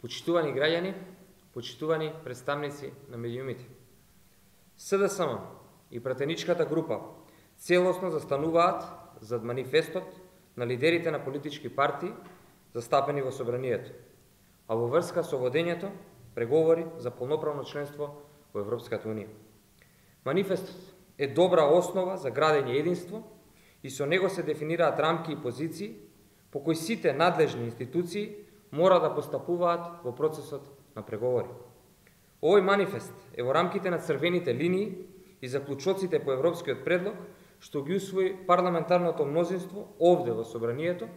Почитувани граѓани, почитувани представници на медиумите. СДСМ и пратеничката група целосно застануваат зад манифестот на лидерите на политички партии застапени во собранието, а во врска со водењето преговори за полноправно членство во Европската Унија. Манифестот е добра основа за градење единство и со него се дефинираат рамки и позиции по кои сите надлежни институции мора да постапуваат во процесот на преговори. Овој манифест е во рамките на црвените линии и заклучоците по европскиот предлог што ги усвои парламентарното мнозинство овде во собранието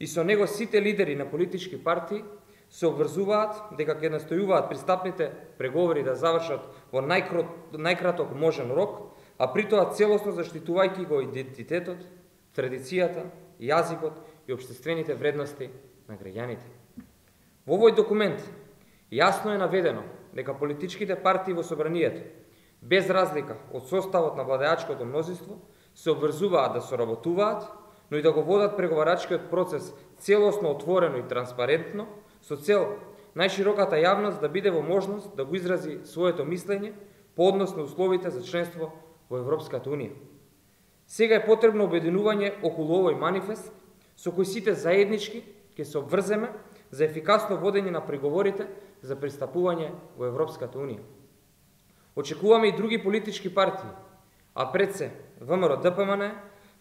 и со него сите лидери на политички партии се обврзуваат дека ќе настојуваат пристапните преговори да завршат во најкраток можен рок, а при тоа целосно заштитувајќи го идентитетот, традицијата, јазикот и обштествените вредности на граѓаните. Во овој документ јасно е наведено дека политичките партии во собранието, без разлика од составот на владеачкото мнозинство, се обврзуваат да соработуваат, но и да го водат преговарачкиот процес целосно отворено и транспарентно, со цел најшироката јавност да биде во можност да го изрази своето мислење по однос на условите за членство во Европската Унија. Сега е потребно обединување околу овој манифест, со кој сите заеднички ќе се обврземе за ефикасно водење на преговорите за пристапување во Европската Унија. Очекуваме и други политички партии, а пред се ВМРО ДПМН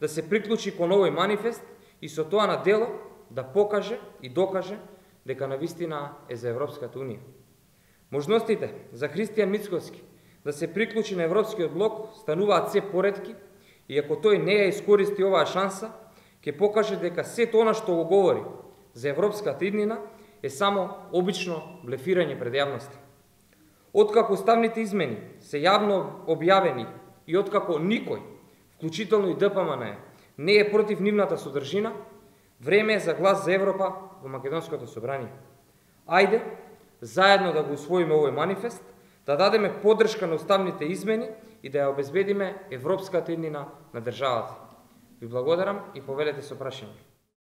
да се приклучи кон овој манифест и со тоа на дело да покаже и докаже дека на вистина е за Европската Унија. Можностите за Христијан Мицковски да се приклучи на Европскиот блок стануваат се поредки и ако тој не ја искористи оваа шанса, ќе покаже дека сето она што го говори за европската иднина е само обично блефирање пред јавноста. Откако уставните измени се јавно објавени и откако никој, вклучително и ДПМН, не е против нивната содржина, време е за глас за Европа во Македонското собрание. Ајде, заедно да го усвоиме овој манифест, да дадеме поддршка на уставните измени и да ја обезбедиме европската иднина на државата. Ви благодарам и повелете со прашање.